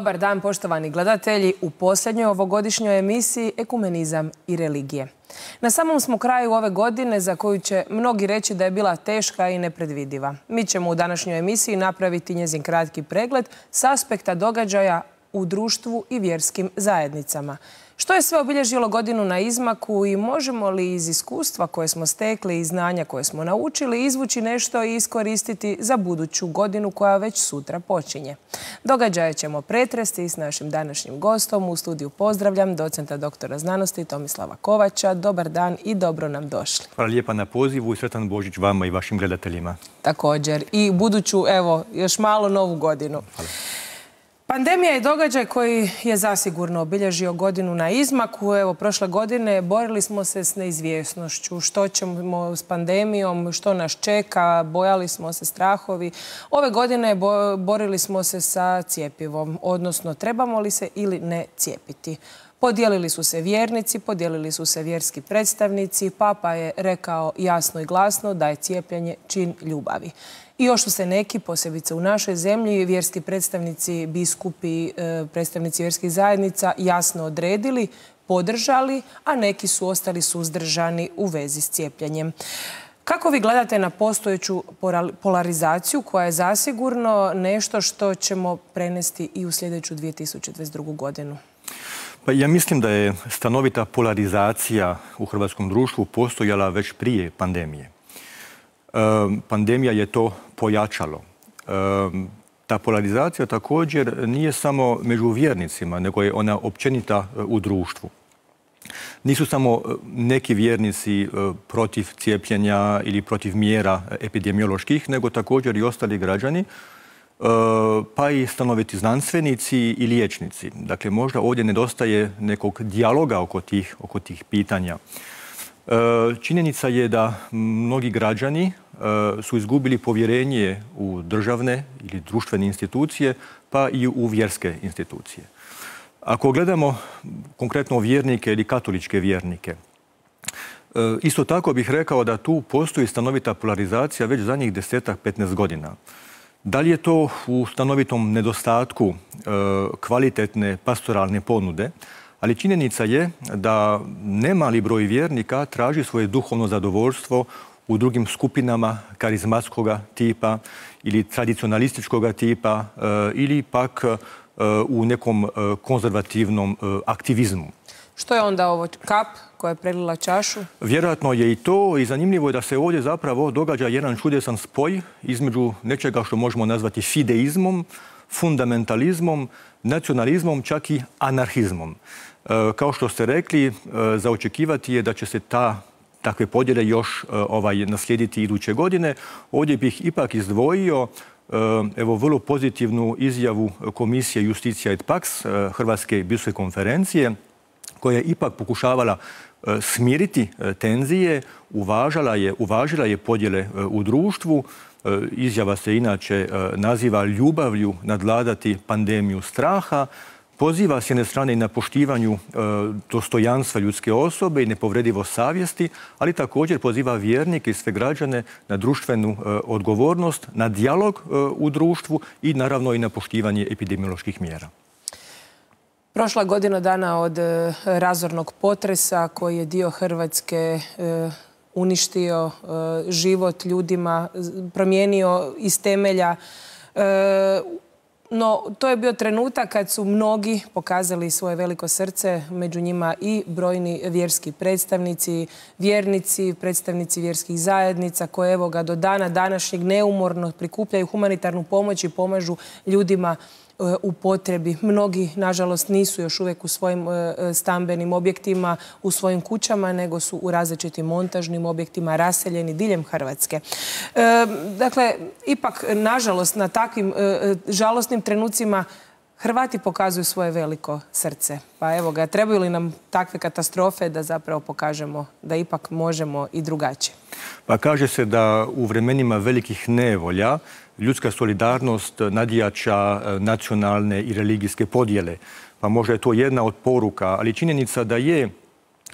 Dobar dan poštovani gledatelji u posljednjoj ovogodišnjoj emisiji Ekumenizam i religije. Na samom smo kraju ove godine za koju će mnogi reći da je bila teška i nepredvidiva. Mi ćemo u današnjoj emisiji napraviti njezin kratki pregled s aspekta događaja u društvu i vjerskim zajednicama. Što je sve obilježilo godinu na izmaku i možemo li iz iskustva koje smo stekli i znanja koje smo naučili izvući nešto i iskoristiti za buduću godinu koja već sutra počinje? Događaje ćemo pretresti s našim današnjim gostom. U studiju pozdravljam docenta doktora znanosti Tomislava Kovača. Dobar dan i dobro nam došli. Hvala lijepa na pozivu i sretan Božić vama i vašim gledateljima. Također. I buduću, evo, još malo novu godinu. Hvala. Pandemija je događaj koji je zasigurno obilježio godinu na izmaku. Evo, prošle godine borili smo se s neizvjesnošću. Što ćemo s pandemijom, što nas čeka, bojali smo se strahovi. Ove godine borili smo se sa cijepivom, odnosno trebamo li se ili ne cijepiti. Podijelili su se vjernici, podijelili su se vjerski predstavnici. Papa je rekao jasno i glasno da je cijepljenje čin ljubavi. I još su se neki, posebice u našoj zemlji, vjerski predstavnici, biskupi, e, predstavnici vjerskih zajednica jasno odredili, podržali, a neki su ostali suzdržani u vezi s cijepljenjem. Kako vi gledate na postojeću polarizaciju koja je zasigurno nešto što ćemo prenesti i u sljedeću 2022. godinu? Pa ja mislim da je stanovita polarizacija u hrvatskom društvu postojala već prije pandemije. Pandemija je to pojačalo. Ta polarizacija također nije samo među vjernicima, nego je ona općenita e, u društvu. Nisu samo e, neki vjernici e, protiv cijepljenja ili protiv mjera epidemioloških, nego također i ostali građani, pa i stanoviti znanstvenici i liječnici. Dakle, možda ovdje nedostaje nekog dijaloga oko tih, oko tih pitanja. Činjenica je da mnogi građani e, su izgubili povjerenje u državne ili društvene institucije, pa i u vjerske institucije. Ako gledamo konkretno vjernike ili katoličke vjernike, e, isto tako bih rekao da tu postoji stanovita polarizacija već zadnjih desetak, 15 godina. Da li je to u stanovitom nedostatku e, kvalitetne pastoralne ponude, ali činjenica je da nemali broj vjernika traži svoje duhovno zadovoljstvo u drugim skupinama karizmatskog tipa ili tradicionalističkog tipa e, ili pak e, u nekom e, konzervativnom aktivizmu. Što je onda ovo kap koja je prelila čašu? Vjerojatno je i to i zanimljivo je da se ovdje zapravo događa jedan čudesan spoj između nečega što možemo nazvati fideizmom, fundamentalizmom, nacionalizmom, čak i anarhizmom. E, kao što ste rekli, e, za očekivati je da će se ta takve podjele još e, ovaj, naslijediti iduće godine. Ovdje bih ipak izdvojio evo vrlo pozitivnu izjavu Komisije Justicija et Pax Hrvatske biskupske konferencije koja je ipak pokušavala smiriti tenzije, uvažala je, uvažila je podjele u društvu. Izjava se inače naziva ljubavlju nadladati pandemiju straha poziva s jedne strane i na poštivanju e, dostojanstva ljudske osobe i nepovredivo savjesti, ali također poziva vjernike i sve građane na društvenu e, odgovornost, na dijalog e, u društvu i naravno i na poštivanje epidemioloških mjera. Prošla godina dana od razornog potresa koji je dio Hrvatske uništio život ljudima, promijenio iz temelja. No, to je bio trenutak kad su mnogi pokazali svoje veliko srce, među njima i brojni vjerski predstavnici, vjernici, predstavnici vjerskih zajednica koje evo ga do dana današnjeg neumorno prikupljaju humanitarnu pomoć i pomažu ljudima E, u potrebi. Mnogi, nažalost, nisu još uvijek u svojim e, e, stambenim objektima, u svojim kućama, nego su u različitim montažnim objektima raseljeni diljem Hrvatske. Dakle, ipak, nažalost, na takvim žalostnim trenucima Hrvati pokazuju svoje veliko srce. Pa evo ga, trebaju li nam takve katastrofe da zapravo pokažemo da ipak možemo i drugačije? Pa kaže se da u vremenima velikih nevolja ljudska solidarnost nadijača e, nacionalne i religijske podjele. Pa možda je to jedna od poruka, ali činjenica da je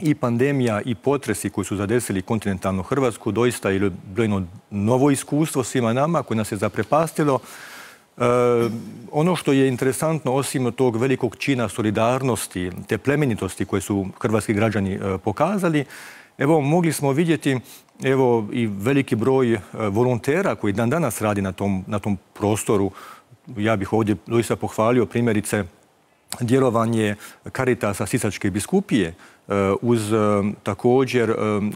i pandemija i potresi koji su zadesili kontinentalnu Hrvatsku doista ili bilo novo iskustvo svima nama koje nas je zaprepastilo. ono što je interesantno, osim tog velikog čina solidarnosti, te plemenitosti koje su hrvatski građani pokazali, evo, mogli smo vidjeti evo i veliki broj volontera koji dan danas radi na tom, na tom prostoru. Ja bih ovdje doista pohvalio primjerice djelovanje Karitasa Sisačke biskupije e, uz e, također e,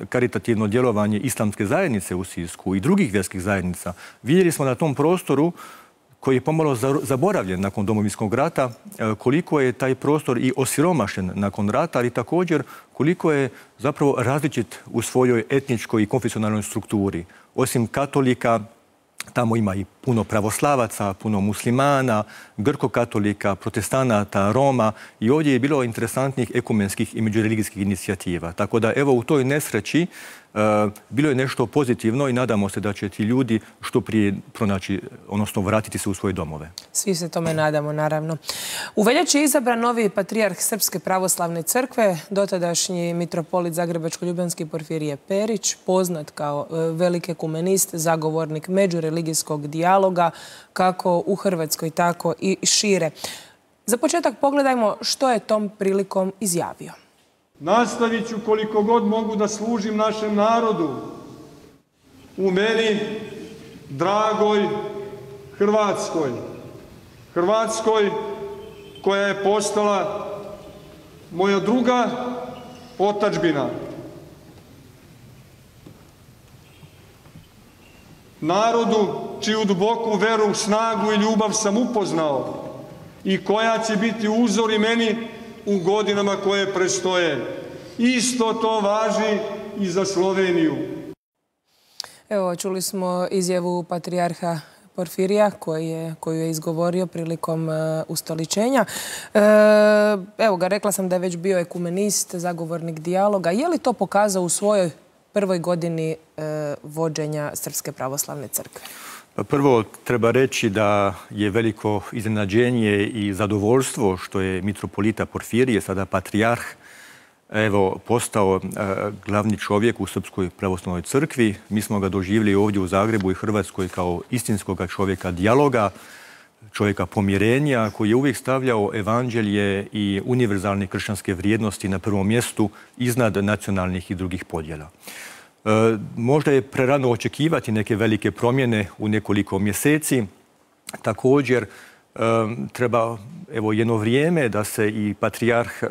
karitativno djelovanje islamske zajednice u Sisku i drugih vjerskih zajednica. Vidjeli smo na tom prostoru koji je pomalo zaboravljen nakon domovinskog rata, koliko je taj prostor i osiromašen nakon rata, ali također koliko je zapravo različit u svojoj etničkoj i konfesionalnoj strukturi. Osim katolika, Tamo ima i puno pravoslavaca, puno muslimana, grko-katolika, protestanata, Roma i ovdje je bilo interesantnih ekumenskih i međureligijskih inicijativa. Tako da evo u toj nesreći E, bilo je nešto pozitivno i nadamo se da će ti ljudi što prije pronaći, odnosno vratiti se u svoje domove. Svi se tome nadamo, naravno. U veljači je izabran novi patrijarh Srpske pravoslavne crkve, dotadašnji mitropolit Zagrebačko-Ljubljanski Porfirije Perić, poznat kao e, veliki ekumenist, zagovornik međureligijskog dijaloga, kako u Hrvatskoj, tako i šire. Za početak pogledajmo što je tom prilikom izjavio. Nastavit ću koliko god mogu da služim našem narodu u meni dragoj Hrvatskoj. Hrvatskoj koja je postala moja druga otačbina. Narodu čiju duboku veru, snagu i ljubav sam upoznao i koja će biti uzor i meni u godinama koje prestoje. Isto to važi i za Sloveniju. Evo, čuli smo izjavu patrijarha Porfirija koju je izgovorio prilikom e, ustoličenja. E, evo ga, rekla sam da je već bio ekumenist, zagovornik dijaloga. Je li to pokazao u svojoj prvoj godini e, vođenja Srpske pravoslavne crkve? Prvo treba reći da je veliko iznenađenje i zadovoljstvo što je mitropolita Porfirije, sada patrijarh, evo, postao e, glavni čovjek u Srpskoj pravoslavnoj crkvi. Mi smo ga doživjeli ovdje u Zagrebu i Hrvatskoj kao istinskog čovjeka dijaloga, čovjeka pomirenja, koji je uvijek stavljao evanđelje i univerzalne kršćanske vrijednosti na prvom mjestu iznad nacionalnih i drugih podjela. E, možda je prerano očekivati neke velike promjene u nekoliko mjeseci. Također e, treba evo jedno vrijeme da se i patrijarh e,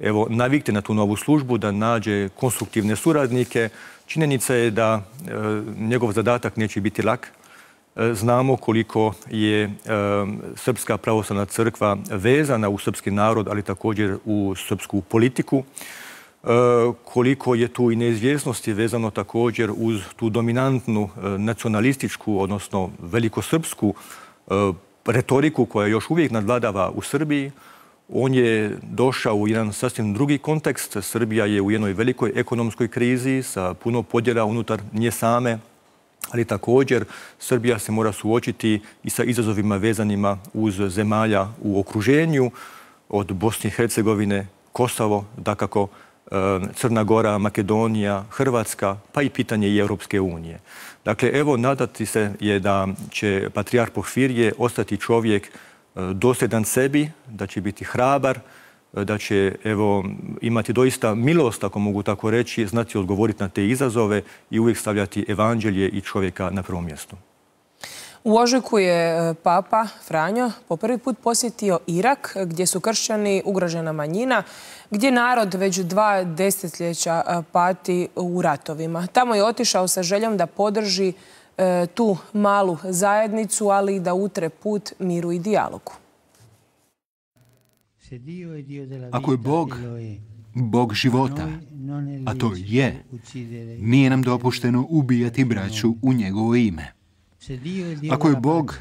evo navikne na tu novu službu, da nađe konstruktivne suradnike. Činjenica je da njegov zadatak neće biti lak. Znamo koliko je Srpska pravoslavna crkva vezana u srpski narod, ali također u srpsku politiku. E, koliko je tu i neizvjesnosti vezano također uz tu dominantnu e, nacionalističku, odnosno velikosrpsku e, retoriku koja još uvijek nadvladava u Srbiji. On je došao u jedan sasvim drugi kontekst. Srbija je u jednoj velikoj ekonomskoj krizi sa puno podjela unutar nje same, ali također Srbija se mora suočiti i sa izazovima vezanima uz zemalja u okruženju od Bosne i Hercegovine, Kosovo, dakako Crna Gora, Makedonija, Hrvatska, pa i pitanje i Europske unije. Dakle, evo, nadati se je da će Patrijar Porfirije ostati čovjek e, dosljedan sebi, da će biti hrabar, e, da će evo, imati doista milost, ako mogu tako reći, znati odgovoriti na te izazove i uvijek stavljati evanđelje i čovjeka na prvom mjestu. U Ožujku je Papa Franjo po prvi put posjetio Irak, gdje su kršćani ugrožena manjina gdje narod već dva desetljeća pati u ratovima. Tamo je otišao sa željom da podrži e, tu malu zajednicu, ali i da utre put miru i dijalogu. Ako je Bog Bog života, a to je, nije nam dopušteno ubijati braću u njegovo ime. Ako je Bog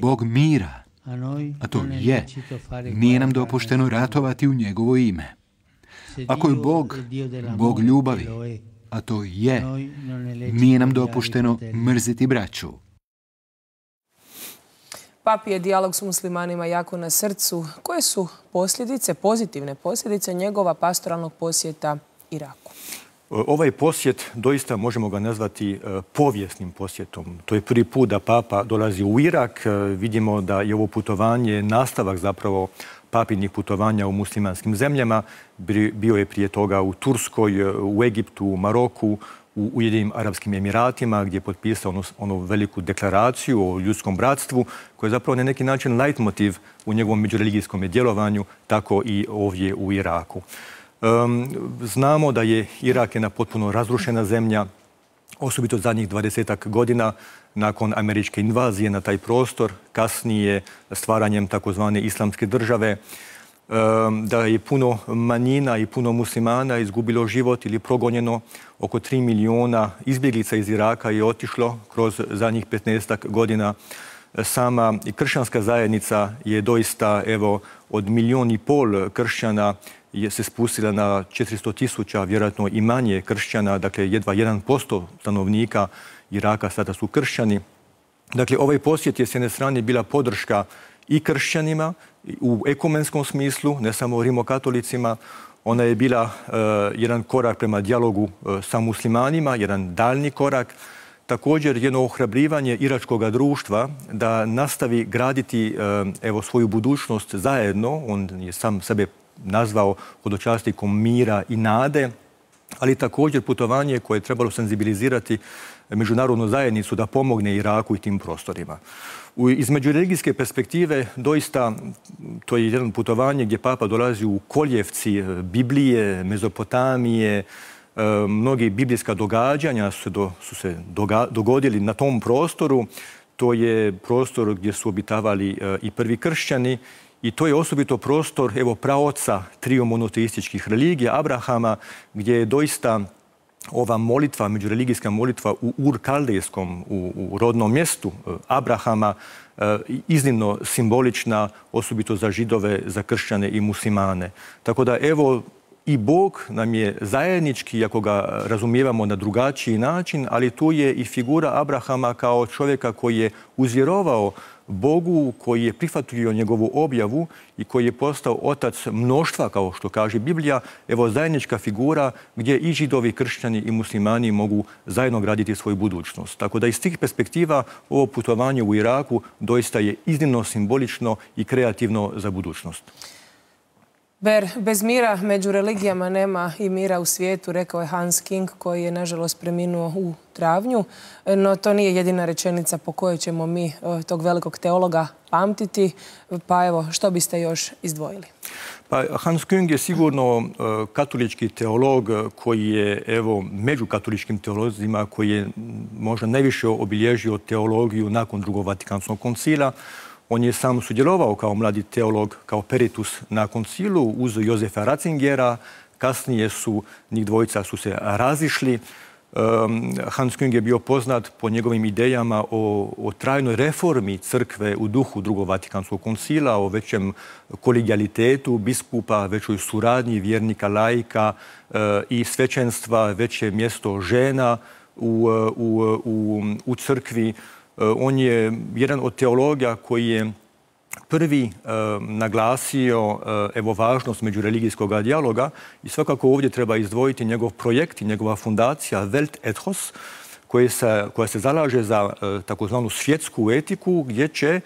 Bog mira, a to je, nije nam dopušteno ratovati u njegovo ime. Ako je Bog, Bog ljubavi, a to je, nije nam dopušteno mrziti braću. Papi je dijalog s muslimanima jako na srcu. Koje su posljedice, pozitivne posljedice njegova pastoralnog posjeta Iraku? Ovaj posjet doista možemo ga nazvati povijesnim posjetom. To je prvi put da papa dolazi u Irak. Vidimo da je ovo putovanje nastavak zapravo papinih putovanja u muslimanskim zemljama. Bio je prije toga u Turskoj, u Egiptu, u Maroku, u Ujedinim Arabskim Emiratima gdje je potpisao onu, onu, veliku deklaraciju o ljudskom bratstvu koja je zapravo na neki način leitmotiv u njegovom međureligijskom djelovanju, tako i ovdje u Iraku. Znamo da je Irak jedna potpuno razrušena zemlja, osobito zadnjih dvadesetak godina nakon američke invazije na taj prostor, kasnije stvaranjem takozvane islamske države, da je puno manjina i puno muslimana izgubilo život ili progonjeno. Oko 3 milijuna izbjeglica iz Iraka je otišlo kroz zadnjih 15 godina. Sama kršćanska zajednica je doista evo, od milijun i pol kršćana je se spustila na 400 tisuća, vjerojatno i manje kršćana, dakle jedva 1% stanovnika Iraka sada su kršćani. Dakle, ovaj posjet je s jedne strane bila podrška i kršćanima u ekumenskom smislu, ne samo rimokatolicima. Ona je bila e, jedan korak prema dijalogu e, sa muslimanima, jedan daljni korak. Također jedno ohrabrivanje iračkog društva da nastavi graditi e, evo, svoju budućnost zajedno. On je sam sebe nazvao hodočastikom mira i nade, ali također putovanje koje je trebalo senzibilizirati međunarodnu zajednicu da pomogne Iraku i tim prostorima. U, iz međureligijske perspektive doista to je jedan putovanje gdje papa dolazi u koljevci e, Biblije, Mezopotamije, e, mnogi biblijska događanja su, su se dogodili na tom prostoru. To je prostor gdje su obitavali e, i prvi kršćani i to je osobito prostor evo praoca trio monoteističkih religija Abrahama gdje je doista ova molitva, međureligijska molitva u Ur Kaldejskom, u, rodnom mjestu e, Abrahama, e, iznimno simbolična, osobito za židove, za kršćane i muslimane. Tako da evo i Bog nam je zajednički, ako ga razumijevamo na drugačiji način, ali tu je i figura Abrahama kao čovjeka koji je uzvjerovao Bogu koji je prihvatio njegovu objavu i koji je postao otac mnoštva, kao što kaže Biblija, evo zajednička figura gdje i židovi, kršćani i muslimani mogu zajedno graditi svoju budućnost. Tako da iz tih perspektiva ovo putovanje u Iraku doista je iznimno simbolično i kreativno za budućnost. Ber, bez mira među religijama nema i mira u svijetu, rekao je Hans King koji je nažalost preminuo u travnju. No to nije jedina rečenica po kojoj ćemo mi e, tog velikog teologa pamtiti. Pa evo, što biste još izdvojili? Pa Hans King je sigurno e, katolički teolog koji je, evo, među katoličkim teolozima koji je možda najviše obilježio teologiju nakon drugog Vatikanskog koncila. On je sam sudjelovao kao mladi teolog, kao peritus na koncilu uz Jozefa Ratzingera. Kasnije su njih dvojica su se razišli. Hans Küng je bio poznat po njegovim idejama o, trajnoj reformi crkve u duhu drugog Vatikanskog koncila, o većem kolegijalitetu biskupa, većoj suradnji vjernika, laika e, i svećenstva, veće mjesto žena u, u crkvi. E, on je jedan od teologa koji je prvi e, naglasio e, evo važnost međureligijskog dijaloga i svakako ovdje treba izdvojiti njegov projekt i njegova fundacija Welt Ethos koja se zalaže za takozvanu svjetsku etiku gdje će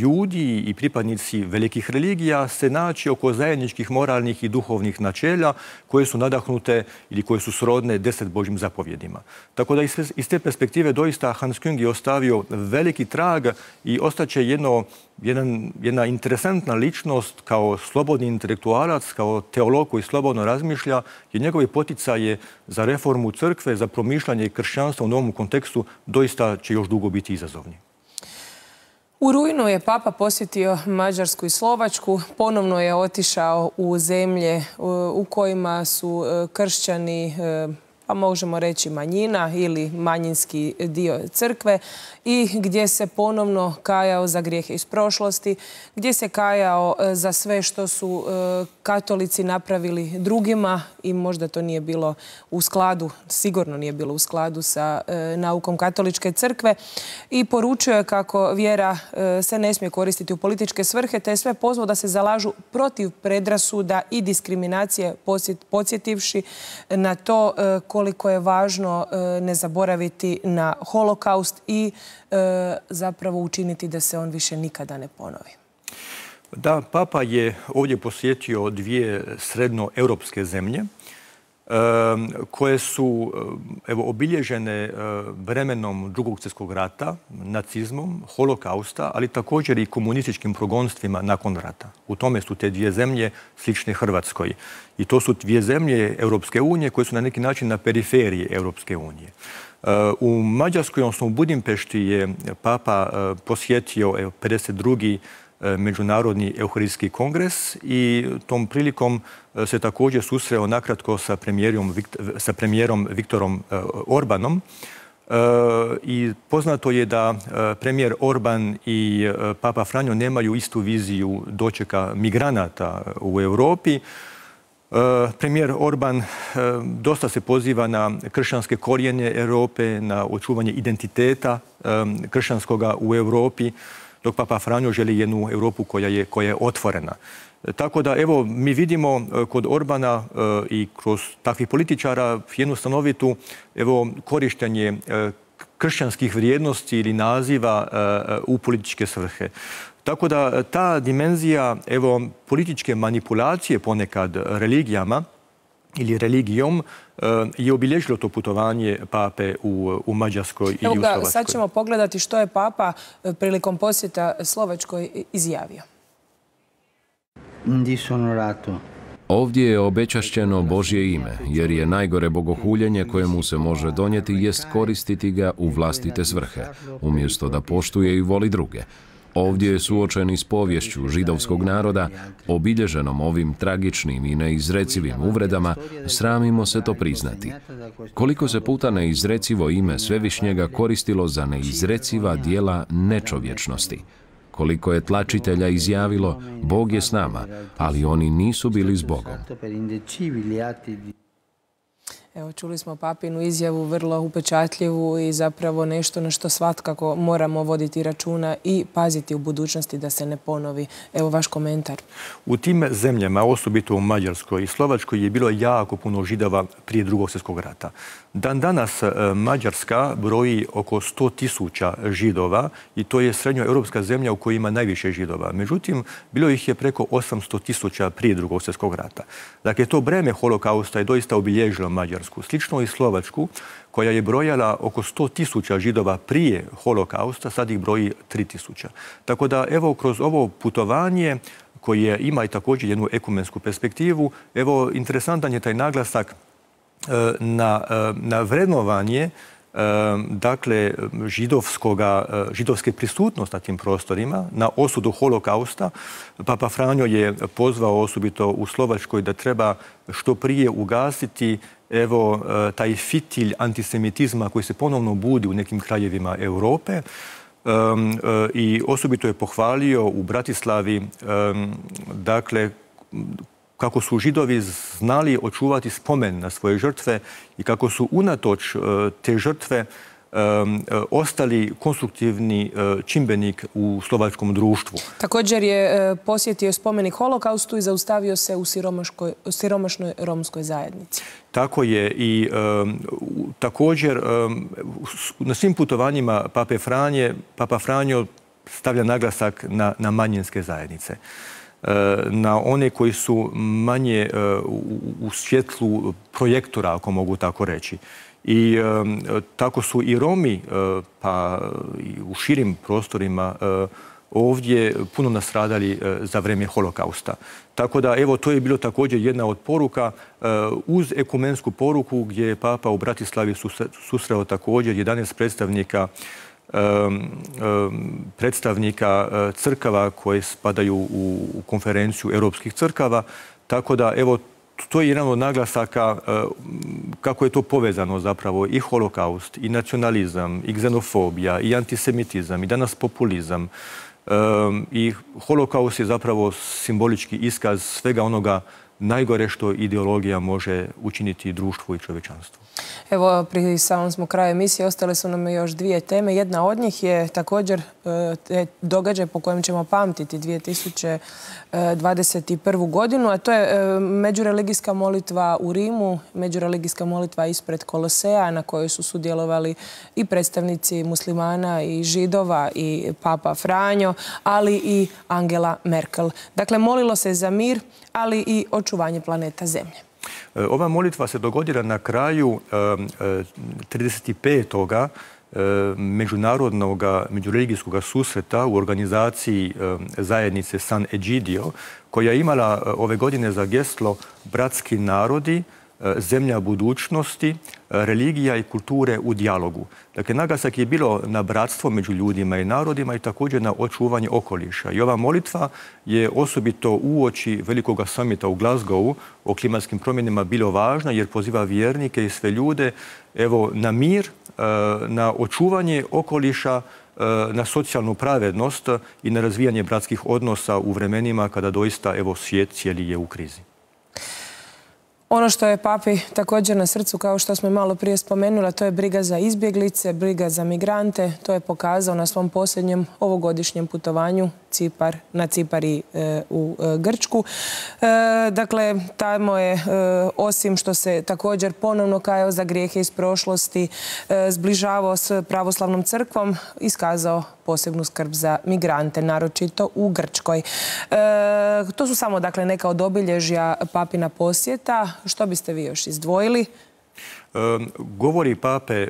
ljudi i pripadnici velikih religija se naći oko zajedničkih moralnih i duhovnih načelja koje su nadahnute ili koje su srodne deset Božjim zapovjedima. Tako da iz te perspektive doista Hans Küng je ostavio veliki trag i ostaće jedno, jedna interesantna ličnost kao slobodni intelektualac, kao teolog koji slobodno razmišlja i njegovi poticaje za reformu crkve, za promišljanje kršćanstva u novom kontekstu doista će još dugo biti izazovni. U rujnu je Papa posjetio Mađarsku i Slovačku. Ponovno je otišao u zemlje u kojima su e, kršćani e, pa možemo reći manjina ili manjinski dio crkve i gdje se ponovno kajao za grijehe iz prošlosti, gdje se kajao e, za sve što su e, katolici napravili drugima i možda to nije bilo u skladu, sigurno nije bilo u skladu sa e, naukom katoličke crkve. I poručio je kako vjera se ne smije koristiti u političke svrhe, te sve pozvao da se zalažu protiv predrasuda i diskriminacije, podsjetivši na to koliko je važno ne zaboraviti na holokaust i E, zapravo učiniti da se on više nikada ne ponovi. Da, Papa je ovdje posjetio dvije srednjoeuropske zemlje e, koje su evo, obilježene vremenom drugog svjetskog rata, nacizmom, holokausta, ali također i komunističkim progonstvima nakon rata. U tome su te dvije zemlje slične Hrvatskoj. I to su dvije zemlje Europske unije koje su na neki način na periferiji Europske unije. U Mađarskoj, odnosno u Budimpešti je Papa posjetio 52. E, Međunarodni euharistski kongres i tom prilikom e, se također susreo nakratko sa premijerom, sa premijerom Viktorom Orbanom. I poznato je da premijer Orban i Papa Franjo nemaju istu viziju dočeka migranata u Europi. Premijer Orban dosta se poziva na kršćanske korijene Europe, na očuvanje identiteta kršćanskoga u Europi, dok Papa Franjo želi jednu Europu koja je, koja je otvorena. Tako da, evo, mi vidimo kod Orbana i kroz takvih političara jednu stanovitu evo, korištenje kršćanskih vrijednosti ili naziva u političke svrhe. Tako da ta dimenzija evo, političke manipulacije ponekad religijama ili religijom e, je obilježilo to putovanje pape u, u Mađarskoj i u Slovačkoj. Sad ćemo pogledati što je papa e, prilikom posjeta Slovačkoj izjavio. Ovdje je obečašćeno Božje ime, jer je najgore bogohuljenje kojemu se može donijeti jest koristiti ga u vlastite svrhe, umjesto da poštuje i voli druge. Ovdje je suočeni s povješću židovskog naroda, obilježenom ovim tragičnim i neizrecivim uvredama, sramimo se to priznati. Koliko se puta neizrecivo ime Svevišnjega koristilo za neizreciva dijela nečovječnosti. Koliko je tlačitelja izjavilo, Bog je s nama, ali oni nisu bili s Bogom. Evo, čuli smo papinu izjavu, vrlo upečatljivu i zapravo nešto na što svatkako moramo voditi računa i paziti u budućnosti da se ne ponovi. Evo vaš komentar. U tim zemljama, osobito u Mađarskoj i Slovačkoj, je bilo jako puno židova prije drugog svjetskog rata. Dan danas e, Mađarska broji oko 100 tisuća židova i to je srednjoeuropska zemlja u kojoj ima najviše židova. Međutim, bilo ih je preko 800 tisuća prije drugog svjetskog rata. Dakle, to breme holokausta je doista obilježilo Mađarsku. Slično i Slovačku, koja je brojala oko 100 tisuća židova prije holokausta, sad ih broji 3 tisuća. Tako da, evo, kroz ovo putovanje koje ima i također jednu ekumensku perspektivu, evo, interesantan je taj naglasak E, na, e, na vrednovanje e, dakle židovskoga, židovske prisutnost na tim prostorima, na osudu holokausta. Papa Franjo je pozvao osobito u Slovačkoj da treba što prije ugasiti evo taj fitilj antisemitizma koji se ponovno budi u nekim krajevima Europe. I osobito je pohvalio u Bratislavi dakle kako su židovi znali očuvati spomen na svoje žrtve i kako su unatoč e, te žrtve e, ostali konstruktivni e, čimbenik u slovačkom društvu. Također je posjetio spomenik holokaustu i zaustavio se u siromašnoj romskoj zajednici. Tako je i također na svim putovanjima Pape Franje, Papa Franjo stavlja naglasak na, na manjinske zajednice na one koji su manje u svjetlu projektora, ako mogu tako reći. I e, tako su i Romi, e, pa i u širim prostorima ovdje puno nastradali za vrijeme holokausta. Tako da, evo, to je bilo također jedna od poruka uz ekumensku poruku gdje je Papa u Bratislavi susreo također 11 predstavnika predstavnika crkava koje spadaju u konferenciju europskih crkava. Tako da, evo, to je jedan od naglasaka kako je to povezano zapravo i holokaust, i nacionalizam, i xenofobija, i antisemitizam, i danas populizam. I holokaust je zapravo simbolički iskaz svega onoga najgore što ideologija može učiniti društvu i čovječanstvu. Evo, pri samom smo kraju emisije, ostale su nam još dvije teme. Jedna od njih je također e, događaj po kojem ćemo pamtiti 2021. godinu, a to je e, međureligijska molitva u Rimu, međureligijska molitva ispred Koloseja na kojoj su sudjelovali i predstavnici muslimana i židova i papa Franjo, ali i Angela Merkel. Dakle, molilo se za mir, ali i očuvanje planeta Zemlje. E, ova molitva se dogodila na kraju 35. E, e, međunarodnog međureligijskog susreta u organizaciji zajednice San Egidio, koja je imala ove godine za geslo Bratski narodi, zemlja budućnosti, e, religija i kulture u dijalogu. Dakle, naglasak je bilo na bratstvo među ljudima i narodima i također na očuvanje okoliša. I ova molitva je osobito uoči velikog samita u Glasgowu o klimatskim promjenama bilo važna jer poziva vjernike i sve ljude evo, na mir, e, na očuvanje okoliša, na socijalnu pravednost i na razvijanje bratskih odnosa u vremenima kada doista evo, svijet cijeli je u krizi. Ono što je papi također na srcu, kao što smo malo prije spomenuli, to je briga za izbjeglice, briga za migrante. To je pokazao na svom posljednjem ovogodišnjem putovanju Cipar, na Cipari e, u e, Grčku. E, dakle, tamo je, osim što se također ponovno kajao za grijehe iz prošlosti, zbližavao s pravoslavnom crkvom, iskazao posebnu skrb za migrante, naročito u Grčkoj. to su samo dakle neka od obilježja papina posjeta. Što biste vi još izdvojili? Govori pape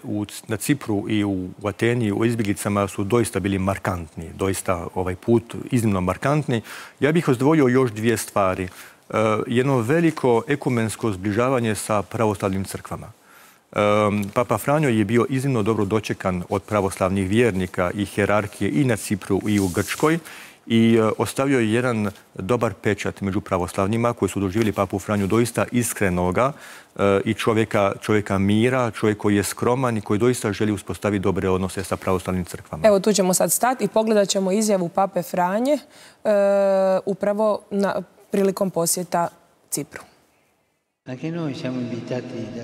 na Cipru i u Ateni o izbjeglicama su doista bili markantni, doista ovaj put iznimno markantni. Ja bih ozdvojio još dvije stvari. Jedno veliko ekumensko zbližavanje sa pravoslavnim crkvama. Papa Franjo je bio iznimno dobro dočekan od pravoslavnih vjernika i hjerarhije i na Cipru i u Grčkoj i e, ostavio je jedan dobar pečat među pravoslavnima koji su doživjeli papu Franju doista iskrenoga e, i čovjeka, čovjeka mira, čovjek koji je skroman i koji doista želi uspostaviti dobre odnose sa pravoslavnim crkvama. Evo tu ćemo sad stati i pogledat ćemo izjavu pape Franje e, upravo na, prilikom posjeta Cipru.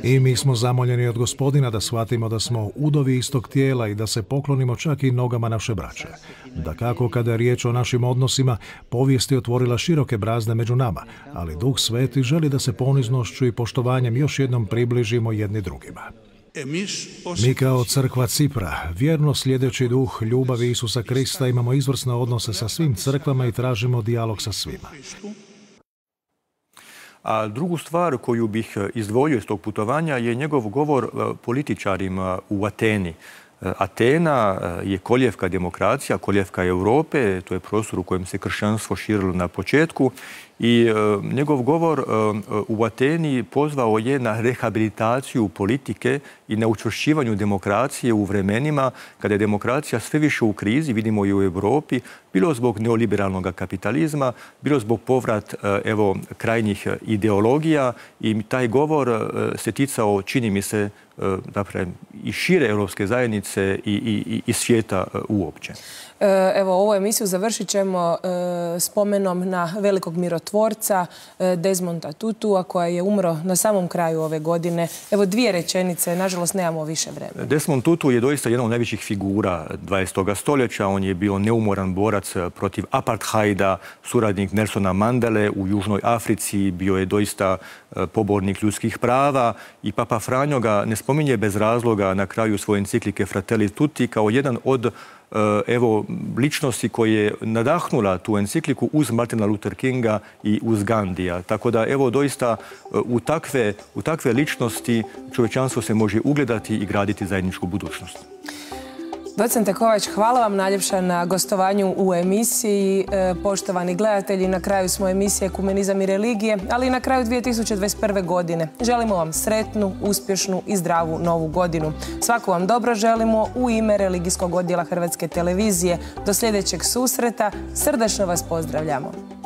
I mi smo zamoljeni od gospodina da shvatimo da smo udovi istog tijela i da se poklonimo čak i nogama naše braće. Da kako kada je riječ o našim odnosima, povijest je otvorila široke brazne među nama, ali Duh Sveti želi da se poniznošću i poštovanjem još jednom približimo jedni drugima. Mi kao crkva Cipra, vjerno sljedeći duh ljubavi Isusa Krista, imamo izvrsne odnose sa svim crkvama i tražimo dijalog sa svima. A drugu stvar koju bih e, izdvojio iz tog putovanja je njegov govor e, političarima u Ateni. E, Atena je koljevka demokracija, koljevka Europe, to je prostor u kojem se kršćanstvo širilo na početku i e, njegov govor e, u Ateni pozvao je na rehabilitaciju politike i na učvršćivanju demokracije u vremenima kada je demokracija sve više u krizi, vidimo i u Europi, bilo zbog neoliberalnog kapitalizma, bilo zbog povrat e, evo, krajnjih ideologija i taj govor se ticao, čini mi se, dakle, i šire europske zajednice i, i, i svijeta uopće. E, evo, ovu emisiju završit ćemo e, spomenom na velikog mirotvorca e, Desmonda Tutua koja je umro na samom kraju ove godine. Evo dvije rečenice, nažalost nemamo više vremena. Desmond Tutu je doista jedna od najvećih figura 20. stoljeća. On je bio neumoran borac protiv apartheida, suradnik Nelsona Mandele u Južnoj Africi, bio je doista pobornik ljudskih prava i Papa Franjo ga ne spominje bez razloga na kraju svoje enciklike Fratelli Tutti kao jedan od evo ličnosti koje je nadahnula tu encikliku uz Martina Luther Kinga i uz Gandija. Tako da evo doista eh, u takve, u takve ličnosti čovječanstvo se može ugledati i graditi zajedničku budućnost. Docente Kovač, hvala vam najljepša na gostovanju u emisiji. E, poštovani gledatelji, na kraju smo emisije Kumenizam i religije, ali i na kraju 2021. godine. Želimo vam sretnu, uspješnu i zdravu novu godinu. Svako vam dobro želimo u ime religijskog odjela Hrvatske televizije. Do sljedećeg susreta srdačno vas pozdravljamo.